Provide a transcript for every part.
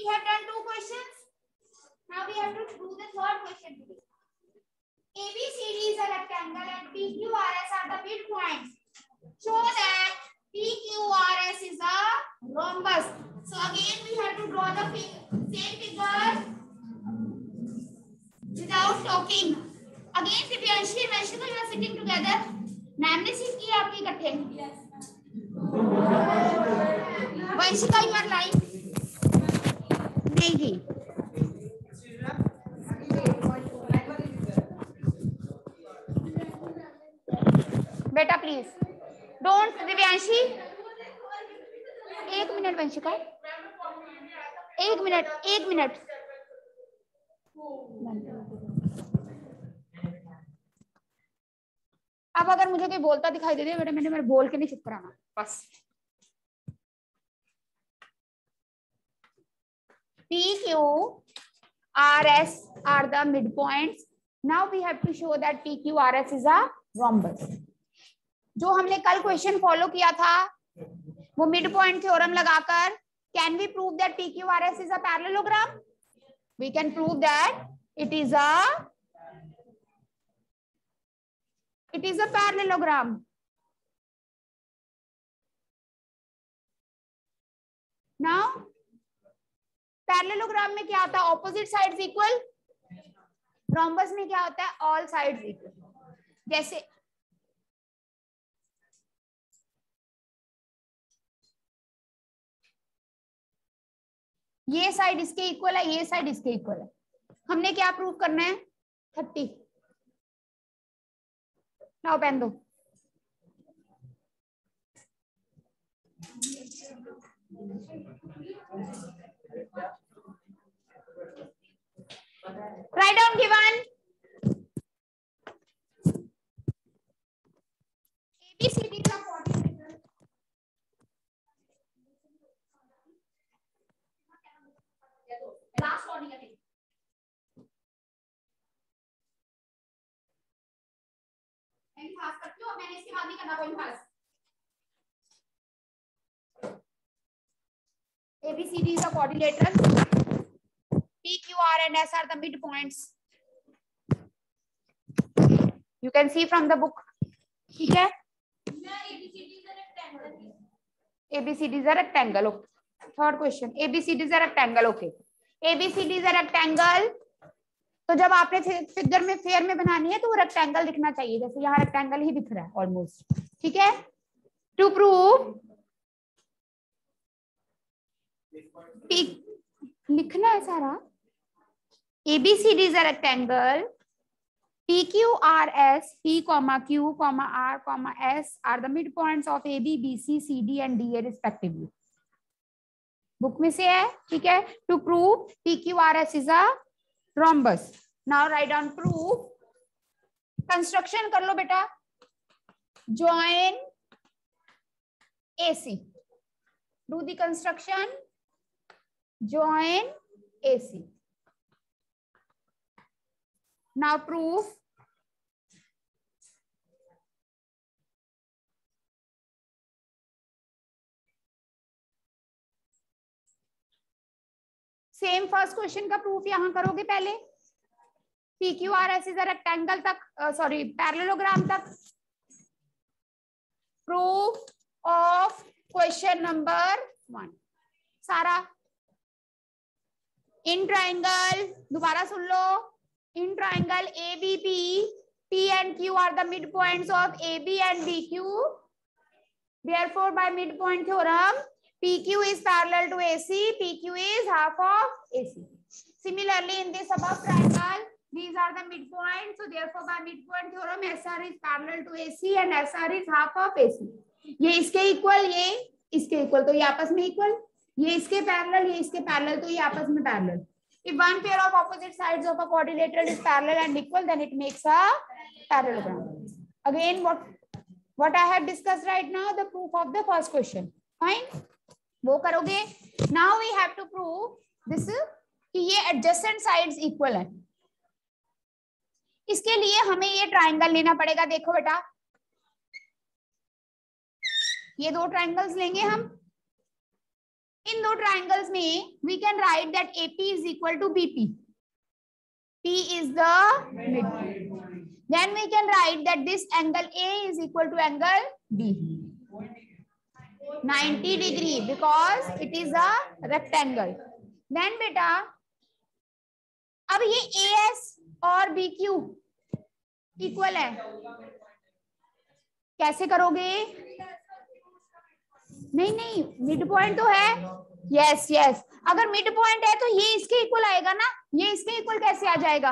We have done two questions. Now we have to do the third question today. ABCD is a rectangle and PQRS are the midpoints. Show that PQRS is a rhombus. So again we have to draw the same figure without talking. Again Divyanshi and Vanshika you are sitting together. Ma'am ने seat किया आपके इकट्ठे Vanshika you are live नहीं जी बेटा please don't Divyanshi. एक minute, Vanshika. एक minute एक minute. अब अगर मुझे कोई बोलता दिखाई दे दे बेटा, मैंने मेरे बोल के नहीं चुप कराना। बस। PQ, RS are the midpoints. Now we have to show that PQ, RS is a rhombus. जो हमने कल क्वेश्चन फॉलो किया था वो मिड पॉइंट थ्योरम लगाकर can we prove that P Q R S is a अलोग्राम we can prove that it is a it is a parallelogram now parallelogram में क्या आता है? ऑपोजिट साइड इक्वल रोम्बस में क्या होता है? ऑल साइड इक्वल जैसे ये साइड इसके इक्वल है, ये साइड इसके इक्वल है. हमने क्या प्रूव करना है? थर्टी. नाउ पेन दो. Write down given abcd का coordinator last coordinator एंड खास करती हूँ मैंने इसके बाद नहीं करना कोई खास ABCD is the quadrilateral. P, Q, R, and S are the midpoints. You can see from the book. ठीक है? ABCD is a rectangle. Okay. Third question. ABCD is a rectangle. Okay. ABCD is a rectangle. तो जब आपने figure में fair में बनानी है तो वो रेक्टेंगल दिखना चाहिए जैसे यहाँ रेक्टेंगल ही दिख रहा है ऑलमोस्ट ठीक है टू प्रूव लिखना है सारा। ABCD is a rectangle P Q R S P comma Q comma R comma S are the mid points of A B B C C D and D A respectively book में से है, ठीक है? To prove P Q R S is a rhombus. Now write down proof. Construction कर लो बेटा। Join AC do the construction. Join AC now proof. Same first question का proof यहाँ करोगे पहले? P Q R S is a rectangle तक sorry parallelogram तक. Proof of question number one सारा इन ट्राइंगल दोबारा सुन लो in triangle A B P P and Q P and Q are the midpoints of AB and BQ. Therefore, by midpoint theorem, PQ is parallel to AC, PQ is half of AC. Similarly, in this above triangle, these are the midpoints. So, therefore, by midpoint theorem, SR is parallel to AC and SR is half of AC. ये इसके equal ये इसके equal तो ये आपस में equal ये इसके पैरेलल ये इसके पैरेलल तो ये आपस में parallel if one pair of opposite sides of a quadrilateral is parallel and equal then it makes a parallelogram again what what i have discussed right now the proof of the first question fine वो करोगे now we have to prove this कि ये adjacent sides equal है इसके लिए हमें ये triangle लेना पड़ेगा देखो बेटा ये दो ट्राइंगल्स लेंगे हम इन दो ट्राइंगल्स में we can write that AP is equal to BP P is the midpoint. Then we can write that this angle A is equal to angle B. 90 degree because it is a rectangle. Then beta, अब ये AS और BQ equal है कैसे करोगे नहीं नहीं mid point तो है। यस यस अगर मिड पॉइंट है तो ये इसके इक्वल आएगा ना? ये इसके इक्वल कैसे आ जाएगा?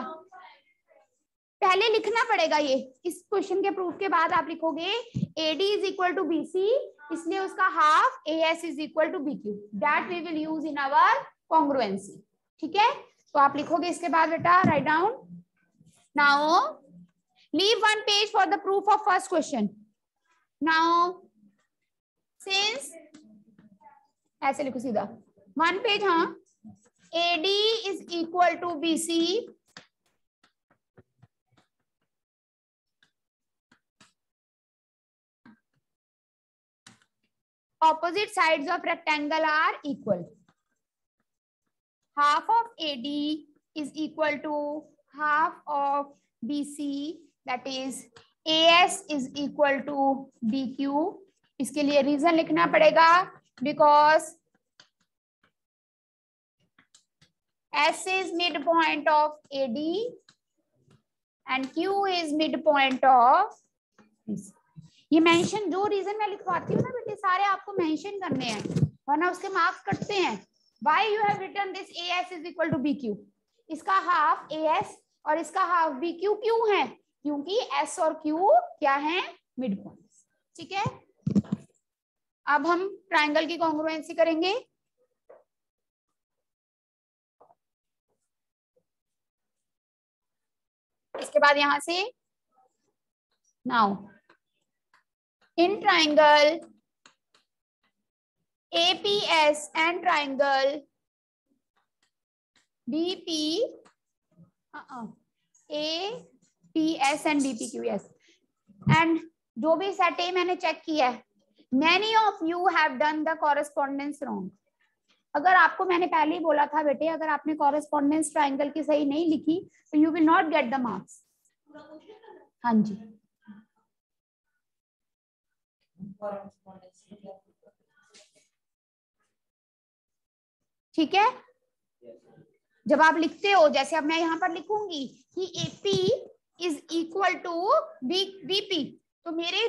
पहले लिखना पड़ेगा ये। इस क्वेश्चन के प्रूफ के बाद आप लिखोगे AD is equal to B C इसलिए उसका half A S is equal to B Q that we will use in our congruency ठीक है? तो आप लिखोगे इसके बाद बेटा write down now leave one page for the proof of first question now since ऐसे लिखो सीधा वन पेज हाँ AD is equal to BC. Opposite sides of rectangle are equal. Half of AD is equal to half of BC that is AS is equal to BQ. इसके लिए reason लिखना पड़ेगा because S is midpoint of AD and Q is midpoint of ये mention जो reason मैं लिखवाती हूँ ना बेटे, सारे आपको मेंशन करने हैं, वरना उसके मार्क्स कटते हैं। Why you have written this AS is equal to BQ इसका हाफ़ ए एस और इसका हाफ़ बी क्यू क्यू है? क्योंकि एस और क्यू क्या है? मिड पॉइंट ठीक है? अब हम ट्राइंगल की कॉन्ग्रुएंसी करेंगे। इसके बाद यहाँ से now in triangle APS and triangle BP A P S and BP Q S and जो भी सेट ए मैंने चेक किया है many of you have done the correspondence wrong अगर आपको मैंने पहले ही बोला था बेटे, अगर आपने कॉरेस्पॉन्डेंस ट्राइंगल की सही नहीं लिखी तो you will not get the marks हाँ जी। ठीक है? जब आप लिखते हो, जैसे अब मैं यहाँ पर लिखूँगी कि AP is equal to B BP तो मेरे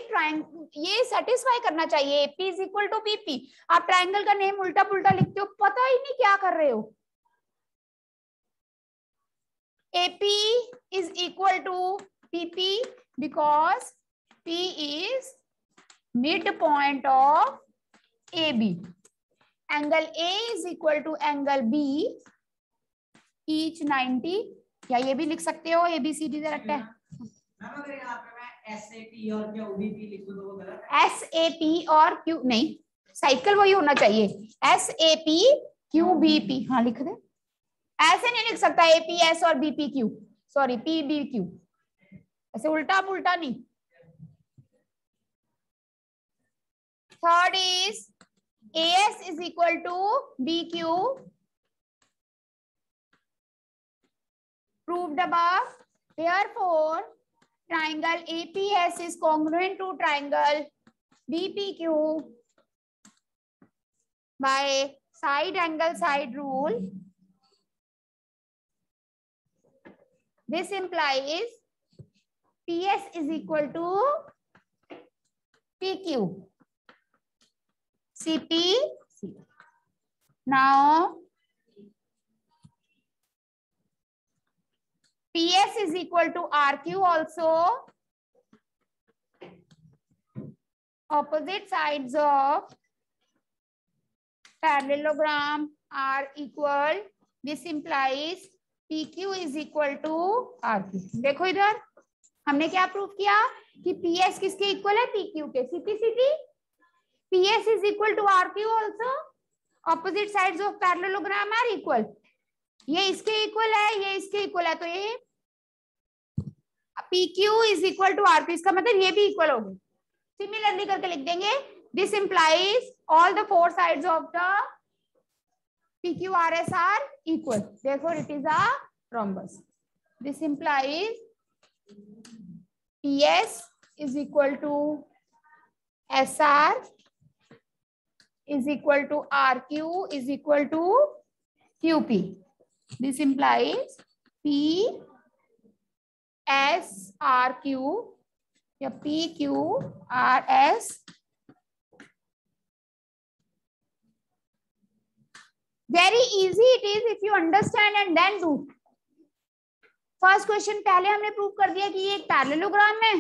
ये सेटिस्फाई करना चाहिए AP is equal to BP आप ट्राइंगल का नेम उल्टा पुल्टा लिखते हो, पता ही नहीं क्या कर रहे हो। AP is equal to PP because P is mid point of A B angle A is equal to angle B each 90 या ये भी लिख सकते हो एस ए पी और क्यू नहीं साइकिल वही होना चाहिए। S A P Q B P हाँ लिख दे। ऐसे नहीं लिख सकता ए पी एस और B P Q sorry P B Q ऐसे उल्टा उल्टा नहीं। Third is A S is equal to B Q proved above. Therefore triangle APS is congruent to triangle BPQ by side angle side rule. This implies PS is equal to PQ. CP. Now PS is equal to RQ also. Opposite sides of parallelogram are equal. This implies PQ is equal to RQ. देखो इधर हमने क्या prove किया कि PS किसके equal है PQ के CPCT PS is equal to RQ also. Opposite sides of parallelogram are equal. ये इसके इक्वल है ये इसके इक्वल है तो ये P Q is equal to R P इसका मतलब ये भी इक्वल होगी। सिमिलरली करके लिख देंगे this implies all the four side of the P Q R S are equal देखो it is rhombus this implies P S is equal to S R is equal to R Q is equal to Q P this implies P S R Q या P Q R S. Very easy it is if you understand and then do. First question पहले हमने prove कर दिया कि ये एक parallelogram है।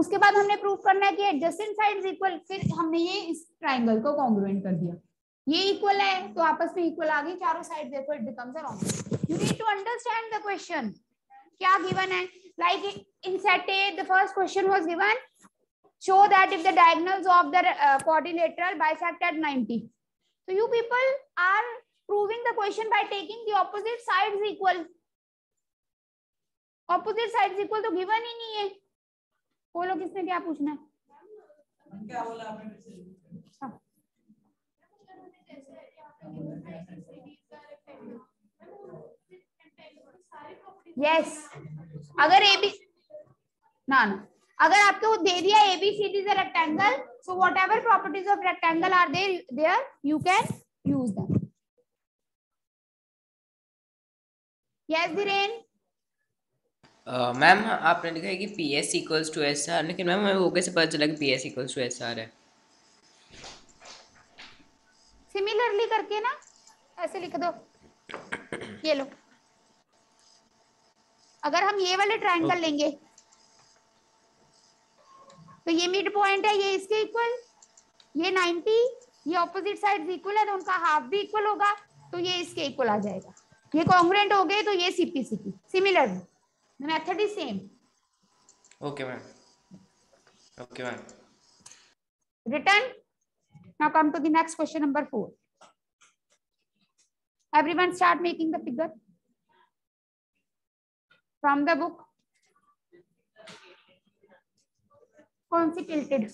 उसके बाद हमने प्रूव करना है कि एडजस्टेंट साइड्स इक्वल फिर हमने ये इस ट्राइंगल को कॉन्ग्रुएंट कर दिया। ये इक्वल है तो आपस में इक्वल आ गई, चारों साइड देखो it becomes a wrong you need to understand the question क्या गिवन है? Like in set A the first question was given show that if the diagonals of the uh, quadrilateral bisect at 90 so you people are proving the question by taking the opposite sides equal opposite sides equal तो given ही नहीं है बोलो किसने क्या पूछना है क्या बोला आपने यस अगर ए बी ना ना। अगर आपको दे दिया A B C D is rectangle so what properties of rectangle are there there you can use them yes Dheeren ma'am आपने लिखा है कि P S equals to S R लेकिन मैम हमें वो कैसे पता चला कि P S equals to S R है? सिमिलरली करके ना ऐसे लिख दो। ये लो। अगर हम ये वाले ट्रायंगल लेंगे तो ये मिड पॉइंट है ये इसके इक्वल ये 90 ये ऑपोजिट साइड इक्वल है तो उनका हाफ़ भी इक्वल होगा तो ये इसके इक्वल आ जाएगा। ये कॉन्ग्रेंट हो गए तो ये CP CP similar method is same okay ma'am okay ma'am return now come to the next question number 4 everyone start making the figure. From the book. कौन सी टिल्टेड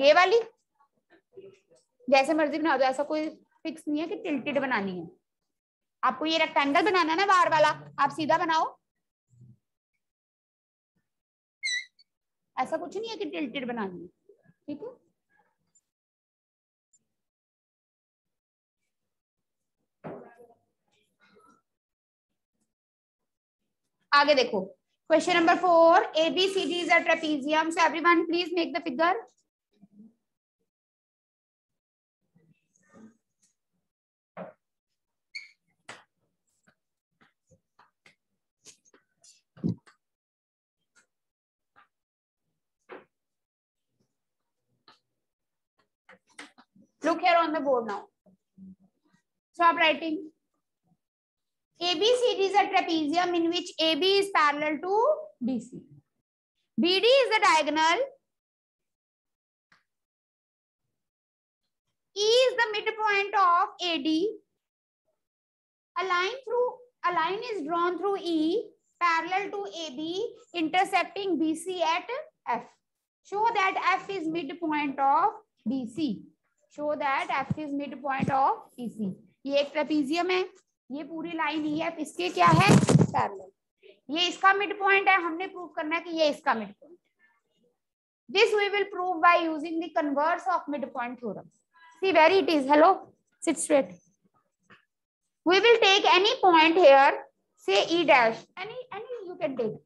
ये वाली? जैसे मर्ज़ी बना दो, ऐसा कोई फिक्स नहीं है कि टिल्टेड बनानी है। आपको ये रेक्टेंगल बनाना ना बाहर वाला, आप सीधा बनाओ। ऐसा कुछ नहीं है कि टिल्टेड बनानी है, ठीक है? आगे देखो question number four A B C D is a trapezium so everyone please make the figure Look here on the board now. Stop writing. ABCD is a trapezium in which AB is parallel to DC. BD is the diagonal. E is the midpoint of AD. A line through a line is drawn through E parallel to AB intersecting BC at F. Show that F is midpoint of BC. Show that F is midpoint of BC. ये एक trapezium है ये पूरी line E F इसके क्या है? Parallel ये इसका मिड पॉइंट है, हमने प्रूव करना है कि ये इसका mid point this we will prove by using the converse of mid point theorem see very it is hello sit straight we will take any point here, say e dash. Any any you can take.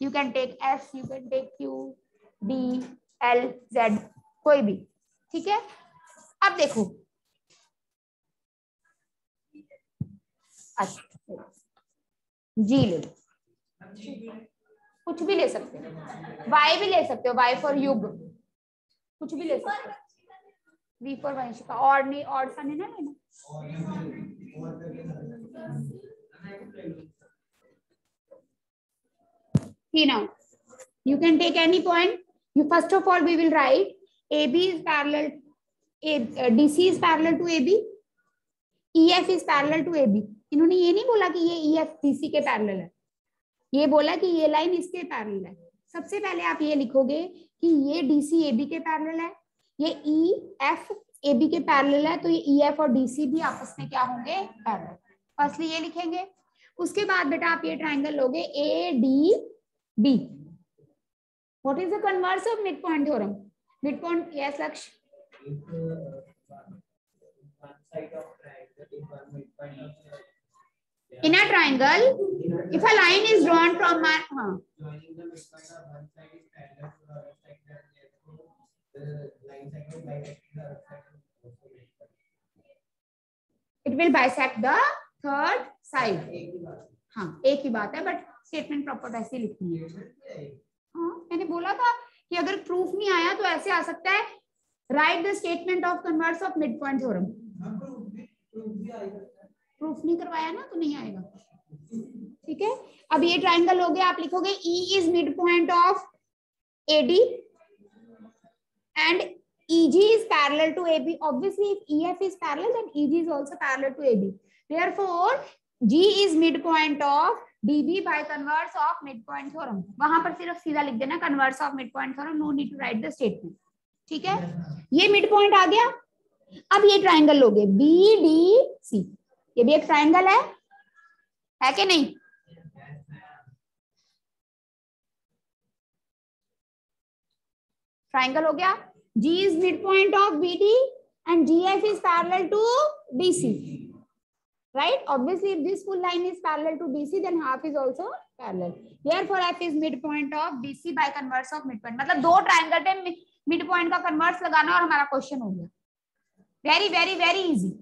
You can take s, you can take q, d, l, z, कोई भी। ठीक है? अब देखो अच्छा जी ले लो कुछ भी ले सकते हो वाई भी ले सकते हो वाई फॉर युग कुछ भी ले सकते हो वी फॉर वंशिका और नहीं और सा नहीं ना लेना See now, you can take any point. You first of all we will write AB is parallel. A, uh, DC is parallel to AB. EF is parallel to AB. इन्होंने ये नहीं बोला कि ये ई एफ़ डीसी के parallel है। ये बोला कि ये लाइन इसके पैरेलल है। सबसे पहले आप ये लिखोगे कि ये डीसी ए बी के पैरेलल है, ये ई एफ़ ए बी के पैरेलल है तो ये ई एफ़ और डी सी भी आपस में क्या होंगे? पैरेलल फर्स्टली ये लिखेंगे। उसके बाद बेटा आप ये ट्राइंगल लोगे A D B what is the converse of mid point theorem mid point yes लक्ष्य in a triangle if a line is the midpoint of is other side, then therefore the line segment bisecting the other side is also midpoint. it will bisect the third side हाँ एक ही बात है but statement proper वैसे लिखनी है हाँ मैंने बोला था कि अगर प्रूफ नहीं आया तो ऐसे आ सकता है right the statement of converse of mid point theorem proof नहीं करवाया ना तो नहीं आएगा ठीक है अब ये ट्राइंगल हो गया आप लिखोगे E is mid point of AD and EG is parallel to AB. Obviously, if EF is parallel, then EG is also parallel to AB. Therefore, G is midpoint of DB by converse of midpoint theorem. वहाँ पर सिर्फ़ सीधा लिख देना converse of midpoint theorem. No need to write the statement. ठीक है ये midpoint आ गया अब ये ट्राइंगल लोगे बी डी सी ये भी एक ट्राइंगल है। है कि नहीं? ट्राइंगल हो गया। G is mid point of B D and G F is parallel to B C right obviously if this full line is parallel to B C then half is also parallel here for F is mid point of B C by converse of mid point मतलब दो triangle पे mid point का converse लगाना और हमारा question हो गया। Very very very easy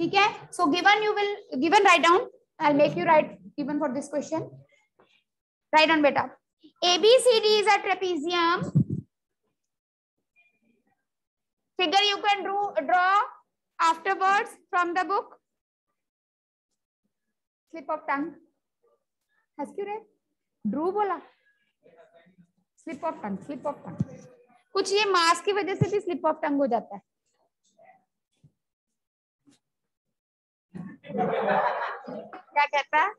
ठीक है? So given you will given write down I make you write given for this question write down बेटा ABCD is a trapezium figure you can drew draw afterwards from the book slip of tongue drew बोला slip of tongue slip of tongue कुछ ये मास की वजह से भी slip of टंग हो जाता है। क्या कहता है?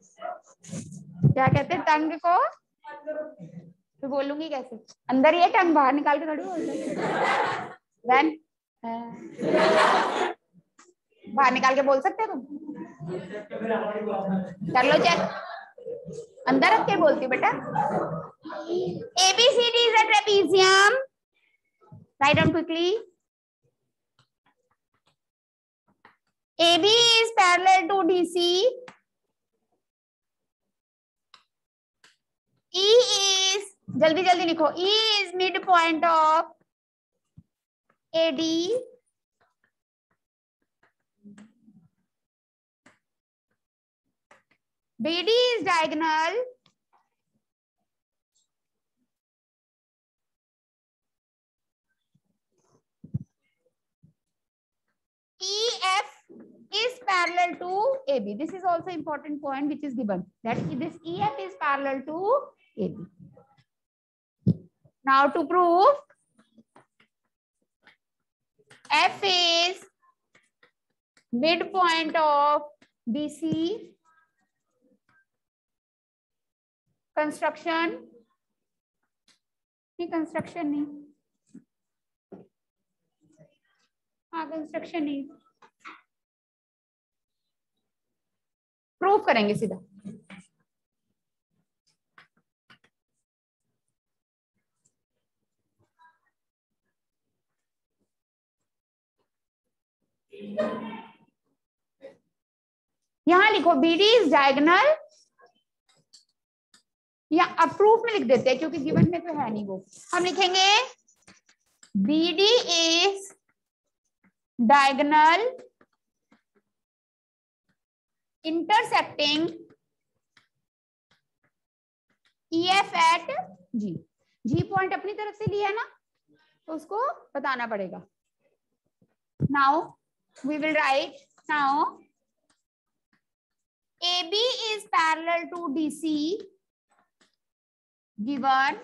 क्या कहते हैं? टंग को? तो बोलूँगी कैसे? अंदर ये टंग, बाहर निकाल के बोलते देन बाहर निकाल के बोल सकते हो तुम? कर लो चेक अंदर रख के बोलती बेटा। ABCD is a trapezium write down quickly AB is parallel to DC. E is जल्दी जल्दी लिखो E is midpoint of AD BD is diagonal parallel to AB. This is also important point which is given that this EF is parallel to AB. Now to prove F is midpoint of BC construction नहीं construction नहीं हाँ construction नहीं proof करेंगे सीधा। यहाँ लिखो BD is diagonal या अप्रूव में लिख देते हैं, क्योंकि गिवन में तो है नहीं वो। हम लिखेंगे BD is diagonal intercepting E F at G G point अपनी तरफ़ से लिया ना तो उसको बताना पड़ेगा। Now we will write now A B is parallel to D C given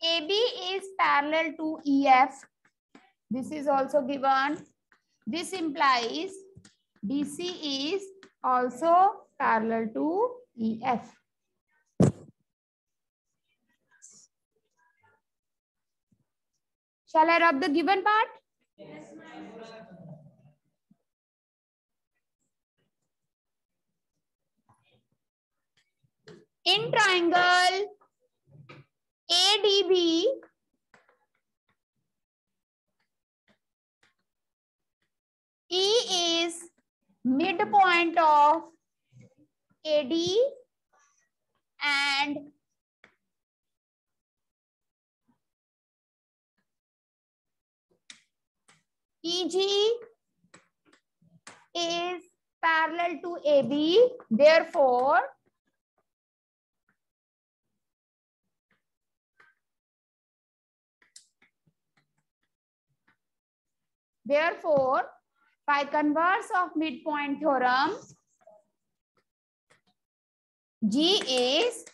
A B is parallel to E F this is also given this implies DC is also parallel to EF. Shall I rub the given part? Yes, In triangle ADB, E is midpoint of AD and EG is parallel to AB. Therefore, therefore, by converse of midpoint theorem, G is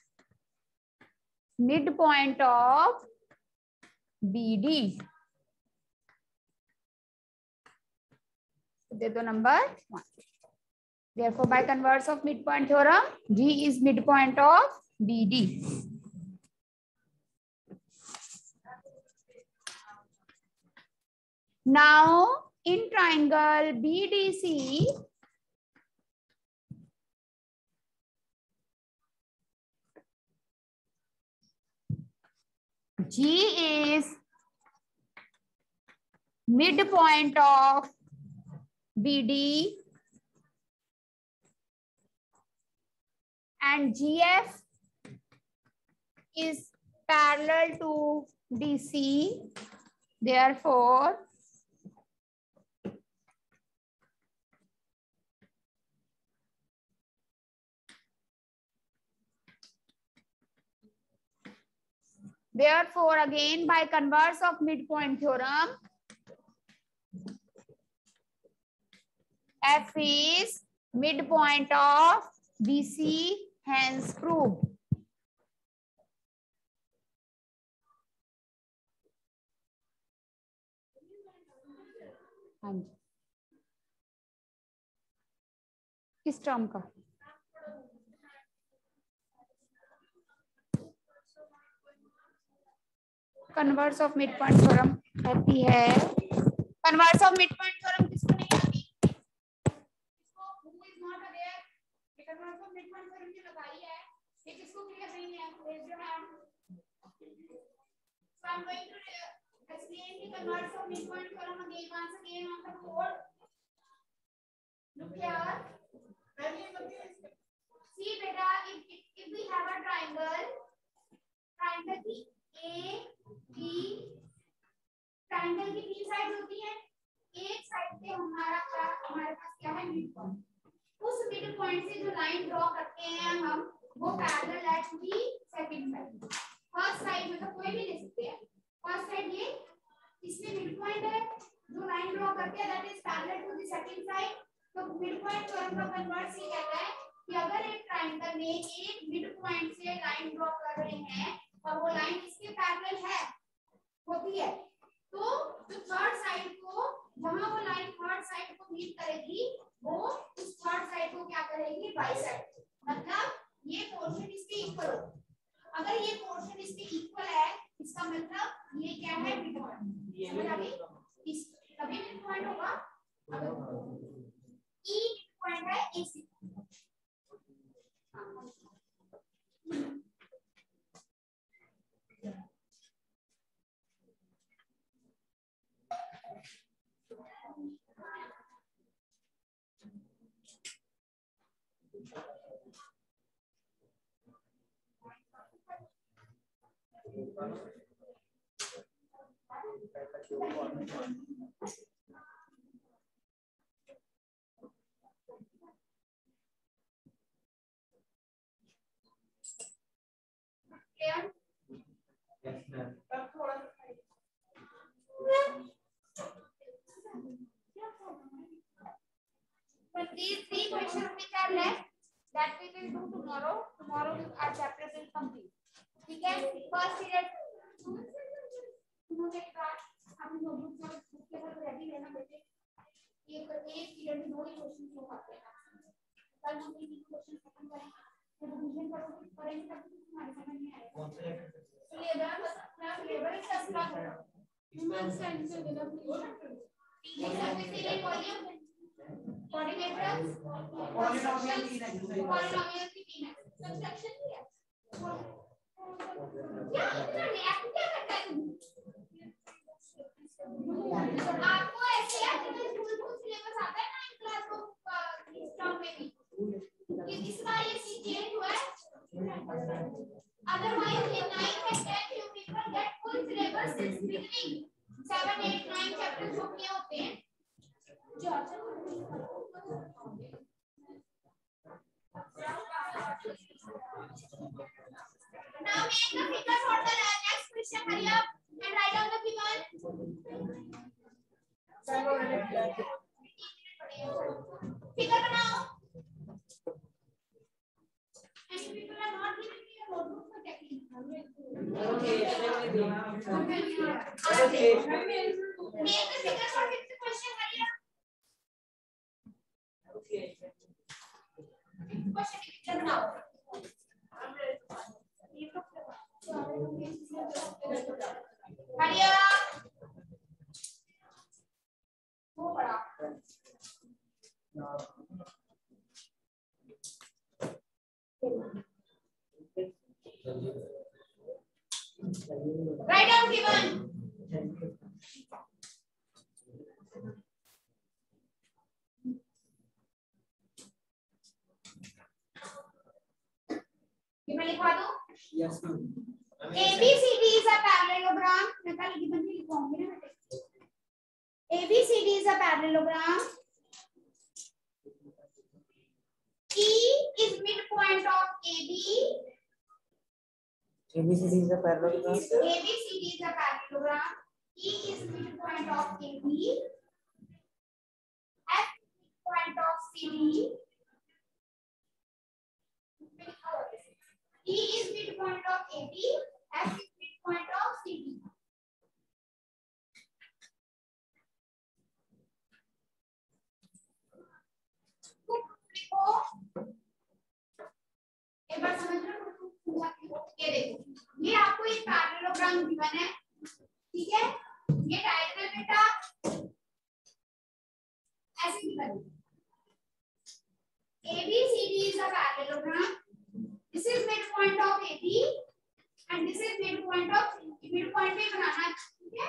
midpoint of BD. दे दो number one therefore by converse of midpoint theorem g is midpoint of bd now in triangle bdc g is midpoint of BD and GF is parallel to DC. Therefore, therefore again by converse of midpoint theorem, F is midpoint of BC, hence proved. हाँ जी किस term का converse of mid point theorem आती है converse of mid point theorem किसको नहीं आती किसको who is not aware ये converse of mid point theorem की लगाई है ये किसको क्लियर नहीं है raise your hand so i'm going to uh, explain the converse of mid point theorem again once again on the board look here see beta if, if, if we have a triangle triangle a b triangle की तीन side होती है। एक side पे हमारा क्या हमारे पास क्या है? मिड पॉइंट उस मिड पॉइंट से जो लाइन ड्रॉ करते हैं हम, वो parallel at the second side first side मतलब कोई भी ले सकते हैं। फ़र्स्ट साइड ये, इसमें मिड पॉइंट है, जो लाइन ड्रॉ करते हैं that is parallel to the second side तो मिड पॉइंट का कन्वर्स ये कहता है कि अगर एक ट्रायंगल में एक मिड पॉइंट से लाइन ड्रॉ कर रहे हैं और वो लाइन इसके पैरेलल है? होती है। तो जो थर्ड साइड को, जहाँ वो लाइन थर्ड साइड को मीट करेगी, वो उस थर्ड साइड को क्या करेगी? बाई साइड मतलब ये पोर्शन इसके इक्वल हो। अगर ये पोर्शन इसके इक्वल है, इसका मतलब ये क्या है? पॉइंट समझ आ गई इस तभी मिड पॉइंट होगा अगर ई मिड पॉइंट है इस clear Yes, ma'am. But these three questions which are left, that we will do tomorrow. Tomorrow our chapter will complete. ठीक है? फ़र्स्ट पीरियड सुनोगे एक बार अपनी नोटबुक में बुक के साथ रेडी रहना बेटे एक एक पीरियड में दो ही क्वेश्चन हो पाते हैं। कल हम तीन क्वेश्चन खत्म करेंगे। तो रिवीजन करोगे करेंगे तब तो तुम्हारे समझ में आएगा। कौन सा? सिलेबस सिलेबस का पॉलिनोमियल की तीन है सब्ट्रैक्शन भी है क्या इतना नया क्या करता है तू? आपको ऐसे है स्कूल को सिलेबस आता है ना क्लास को इस में भी? कि इस बार ये चीज़ चेंज हुआ है otherwise in 9th and 10th you people get full syllabus since beginning. 7 8 9 chapters जो किए होते हैं Now make the figure for the next question. Hurry up and write down the figure. Figure बनाओ. And if people are not giving me a notebook for checking. Make the figure for fifth question. Hurry up. Fifth question की picture बनाओ. Hurry up. वो पढ़ा. Write down given. given लिखवा दो. Yes, ma'am. ABCD is a parallelogram. मैं कल given भी लिखवाऊँगी ना बेटे. ABCD is a parallelogram. E is midpoint of AB. ABCD is a parallelogram. ABCD is a parallelogram. E is midpoint of AB. F is midpoint of CD. E is midpoint of AB. F is midpoint of CD. लिखो एक बार समझ रहे हो ये देखो ये आपको एक पैरेललोग्राम गिवन है ठीक है ये डायग्राम बेटा ऐसे गिवन है ABCD is a parallelogram. This is midpoint of AB and this is midpoint of midpoint पे बनाना है ठीक है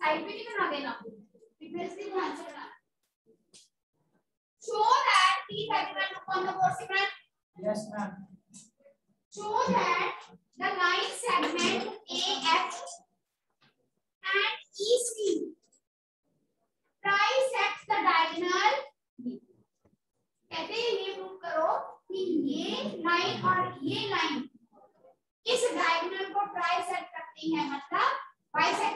साइड पे नहीं बना देना फिर से ध्यान से बनाना show that please everyone look on the board Simran Yes, ma'am. show that the line segment AF and EC trisects the diagonal B. कहते हैं ये प्रूव करो कि ये लाइन और ये लाइन इस डायगोनल को ट्राइसेक्ट करती है मतलब बाइसेक्ट